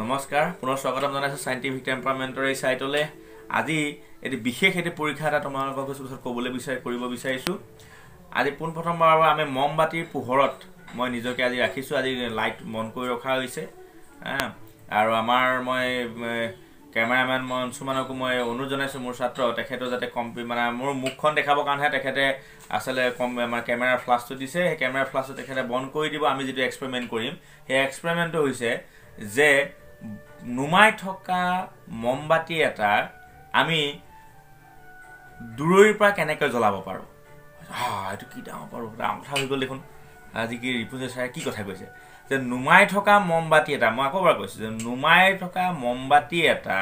নমস্কাৰ পুনৰ স্বাগতম জনাইছোঁ চাইণ্টিফিক টেম্পাৰমেণ্টৰ এই ছাইটলৈ। আজি এটি বিশেষ এটি পৰীক্ষা এটা তোমালোকৰ ওচৰত ক'বলৈ বিচাৰি কৰিব বিচাৰিছোঁ। আজি পোনপ্ৰথমবাৰৰ বাবে আমি মমবাতিৰ পোহৰত মই নিজকে আজি ৰাখিছোঁ। আজি লাইট মন কৰি ৰখা হৈছে। আৰু আমাৰ মই কেমেৰামেন মই অংশুমানকো মই অনুৰোধ জনাইছোঁ মোৰ ছাত্ৰ তেখেতেও যাতে কম মানে মোৰ মুখখন দেখাবৰ কাৰণেহে তেখেতে আচলতে কম আমাৰ কেমেৰাৰ ফ্লাছটো দিছে। সেই কেমেৰাৰ ফ্লাছটো তেখেতে বন্ধ কৰি দিব। আমি যিটো এক্সপেৰিমেণ্ট কৰিম সেই এক্সপেৰিমেণ্টটো হৈছে যে নুমাই থকা মমবাতি এটা আমি দূৰৈৰ পৰা কেনেকৈ জ্বলাব পাৰোঁ? এইটো কি ডাঙৰ পাৰোঁ ডাঙৰ কথা হৈ গ'ল দেখোন। আজি কি ৰিপুজে ছাৰে কি কথা কৈছে? যে নুমাই থকা মমবাতি এটা মই আকৌ এবাৰ কৈছোঁ যে নুমাই থকা মমবাতি এটা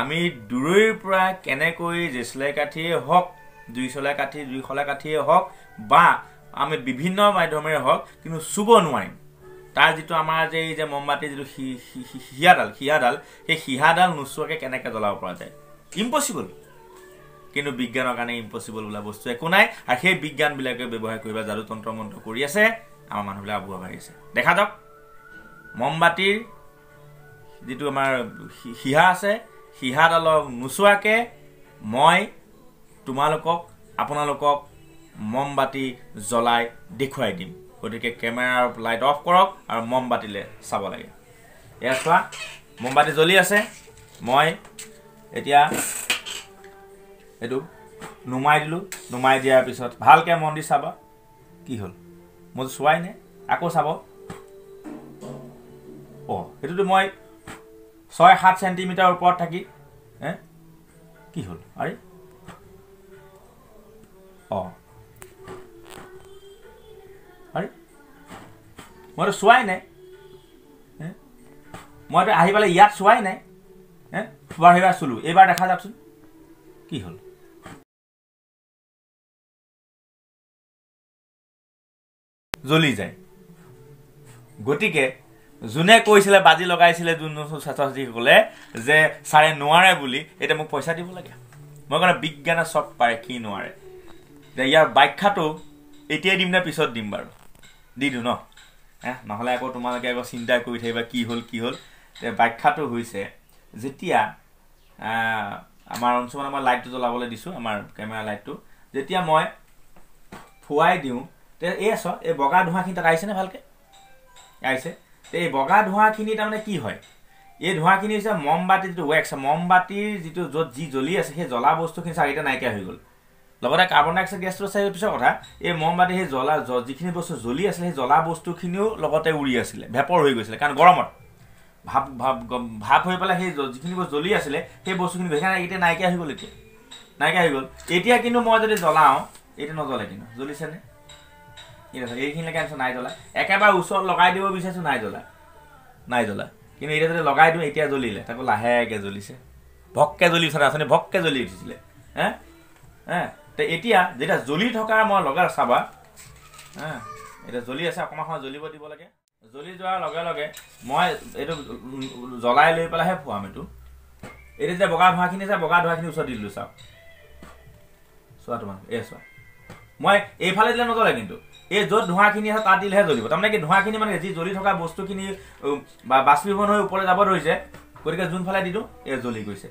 আমি দূৰৈৰ পৰা কেনেকৈ জেচলাই কাঠিয়ে হওক দুই চলাই কাঠি দুই শলাই কাঠিয়ে হওক বা আমি বিভিন্ন মাধ্যমেৰে হওক কিন্তু চুব নোৱাৰিম। তাৰ যিটো আমাৰ যে এই যে মমবাতিৰ যিটো সিহাডাল সিহাডাল সেই সিহাডাল নোচোৱাকৈ কেনেকৈ জ্বলাব পৰা যায়? ইম্পচিবল কিন্তু বিজ্ঞানৰ কাৰণে ইম্পচিবল বোলা বস্তু একো নাই আৰু সেই বিজ্ঞানবিলাকে ব্যৱহাৰ কৰিব যাদু তন্ত্ৰ মন্ত্ৰ কৰি আছে আমাৰ মানুহবিলাক আবুৱা বাঢ়িছে দেখা যাওক মমবাতিৰ যিটো আমাৰ সিহা আছে সিহাডালক নোচোৱাকৈ মই তোমালোকক আপোনালোকক মমবাতি জ্বলাই দেখুৱাই দিম। গতিকে কেমেৰাৰ লাইট অফ কৰক আৰু মমবাতিলে চাব লাগে। এয়া চোৱা মমবাতি জ্বলি আছে। মই এতিয়া এইটো নুমাই দিলোঁ। নুমাই দিয়াৰ পিছত ভালকৈ মন দি চাবা কি হ'ল? মই চোৱাই নাই আকৌ চাব। অঁ সেইটোতো মই ছয় সাত চেণ্টিমিটাৰ ওপৰত থাকি কি হ'ল? আৰে? অঁ। আৰে মইতো চোৱাই নাই। মইতো আহি পেলাই ইয়াত চোৱাই নাই। বাৰু সেইবাৰ চুলোঁ এইবাৰ দেখা যাওকচোন। কি হ'ল? জ্বলি যায়। গতিকে যোনে কৈছিলে বাজি লগাইছিলে যোন ছাত্ৰ ছাত্ৰীসকলে যে ছাৰে নোৱাৰে বুলি এতিয়া মোক পইচা দিব লাগে। মই কাৰণে বিজ্ঞানে চব পাৰে কি নোৱাৰে? ইয়াৰ ব্যাখ্যাটো এতিয়াই দিম নে পিছত দিম বাৰু? দি দিওঁ ন? নহ'লে আকৌ তোমালোকে আকৌ চিন্তা কৰি থাকিবা কি হ'ল কি হ'ল। ব্যাখ্যাটো হৈছে যেতিয়া আমাৰ অঞ্চলত মই লাইটটো জ্বলাবলৈ দিছোঁ আমাৰ কেমেৰা লাইটটো যেতিয়া মই ফুৱাই দিওঁ এই আছ এই বগা ধোঁৱাখিনি তাত আহিছেনে ভালকৈ? আহিছে। এই বগা ধোঁৱাখিনি তাৰমানে কি হয়? এই ধোঁৱাখিনি হৈছে মমবাতি যিটো ৱেক্স মমবাতিৰ যিটো য'ত যি জ্বলি আছে সেই জ্বলা বস্তুখিনি চাৰিটা নাইকিয়া হৈ গ'ল। লগতে কাৰ্বন ডাই অক্সাইড গেছটো আছে পিছৰ কথা এই মমবাতি সেই জ্বলা যিখিনি বস্তু জ্বলি আছিলে সেই জ্বলা বস্তুখিনিও লগতে উৰি আছিলে ভেপৰ হৈ গৈছিলে কাৰণ গৰমত। ভাপ ভাপ ভাপ হৈ পেলাই সেই যিখিনি বস্তু জ্বলি আছিলে সেই বস্তুখিনি সেইকাৰণে এতিয়া নাইকিয়া হৈ গ'ল এতিয়া। নাইকিয়া হৈ গ'ল। এতিয়া কিন্তু মই যদি জ্বলাওঁ এতিয়া নজ্বলে কিন্তু জ্বলিছেনে ঠিক আছে এইখিনিলৈকে আনিছোঁ নাই জ্বলা। একেবাৰে ওচৰত লগাই দিব বিচাৰিছোঁ নাই জ্বলা। নাই জ্বলা। কিন্তু এতিয়া যদি লগাই দিওঁ এতিয়া জ্বলিলে তাকো লাহেকৈ জ্বলিছে। ভককৈ জ্বলি উঠা আঁচনি ভককৈ জ্বলি উঠিছিলে। হে? হে? তে এতিয়া যেতিয়া জ্বলি থকা মই লগাই চাবা হা এতিয়া জ্বলি আছে অকণমান সময় জ্বলিব দিব লাগে। জ্বলি যোৱাৰ লগে লগে মই এইটো জ্বলাই লৈ পেলাইহে ফুৱাম এইটো। এতিয়া যেতিয়া বগা ধোঁৱাখিনি আছে বগা ধোঁৱাখিনি ওচৰত দি দিলোঁ চাওক। চোৱা তোমালোকে এই চোৱা। মই এইফালে দিলে নজ্বলে কিন্তু। এই য'ত ধোঁৱাখিনি আছে তাত দিলেহে জ্বলিব। তাৰমানে কি ধোঁৱাখিনি মানে যি জ্বলি থকা বস্তুখিনি বা বাষ্পীভৱন হৈ ওপৰলৈ যাব ধৰিছে গতিকে যোনফালে দি দিওঁ এই জ্বলি গৈছে।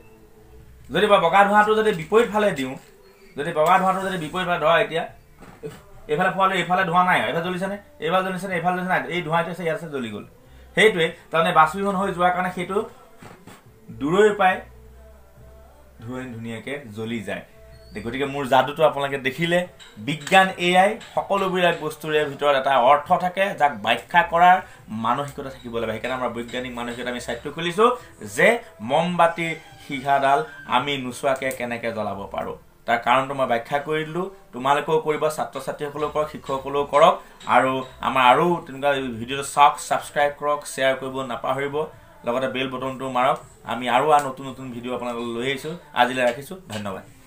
যদি বা বগা ধোঁৱাটো যদি বিপৰীত ফালে দিওঁ যদি বগা ধোঁৱাটো যদি বিপৰীত ফালে ধৰা এতিয়া এইফালে ফোৱালে এইফালে ধোঁৱা নাই এইফালে জ্বলিছেনে? এইফালে জ্বলিছেনে এইফালে জ্বলিছে নাই? এই ধোঁৱাটো আছে ইয়াত আছে জ্বলি গ'ল। সেইটোৱে তাৰমানে বাষ্পীভৱন হৈ যোৱাৰ কাৰণে সেইটো দূৰৈৰ পৰাই ধুই ধুনীয়াকৈ জ্বলি যায়। গতিকে মোৰ যাদুটো আপোনালোকে দেখিলে বিজ্ঞান এয়াই সকলোবিলাক বস্তুৰে ভিতৰত এটা অৰ্থ থাকে যাক ব্যাখ্যা কৰাৰ মানসিকতা থাকিব লাগে। সেইকাৰণে আমাৰ বৈজ্ঞানিক মানসিকতা আমি ছাইডটো খুলিছোঁ যে মমবাতিৰ শিহাডাল আমি নোচোৱাকৈ কেনেকৈ জ্বলাব পাৰোঁ। তাৰ কাৰণটো মই ব্যাখ্যা কৰি দিলোঁ। তোমালোকেও কৰিব ছাত্ৰ ছাত্ৰীসকলেও কৰক শিক্ষকসকলেও কৰক। আৰু আমাৰ আৰু তেনেকুৱা ভিডিঅ'টো চাওক ছাবস্ক্ৰাইব কৰক শ্বেয়াৰ কৰিব নাপাহৰিব। লগতে বেল বটনটো মাৰক। আমি আৰু নতুন নতুন ভিডিঅ' আপোনালোকক লৈ আহিছোঁ। আজিলৈ ৰাখিছোঁ। ধন্যবাদ।